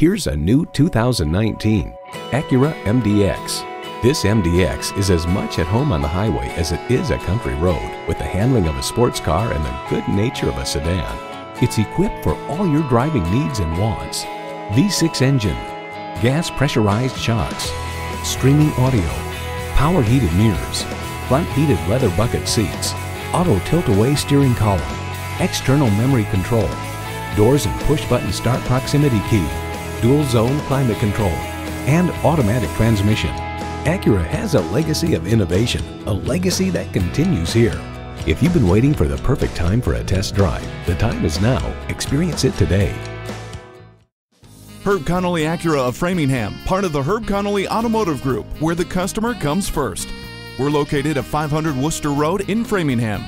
Here's a new 2019 Acura MDX. This MDX is as much at home on the highway as it is a country road with the handling of a sports car and the good nature of a sedan. It's equipped for all your driving needs and wants. V6 engine, gas pressurized shocks, streaming audio, power heated mirrors, front heated leather bucket seats, auto tilt-away steering column, external memory control, doors and push-button start proximity key, dual zone climate control, and automatic transmission. Acura has a legacy of innovation, a legacy that continues here. If you've been waiting for the perfect time for a test drive, the time is now. Experience it today. Herb Connolly Acura of Framingham, part of the Herb Connolly Automotive Group, where the customer comes first. We're located at 500 Worcester Road in Framingham.